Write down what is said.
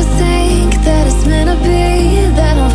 people think that it's meant to be that I'm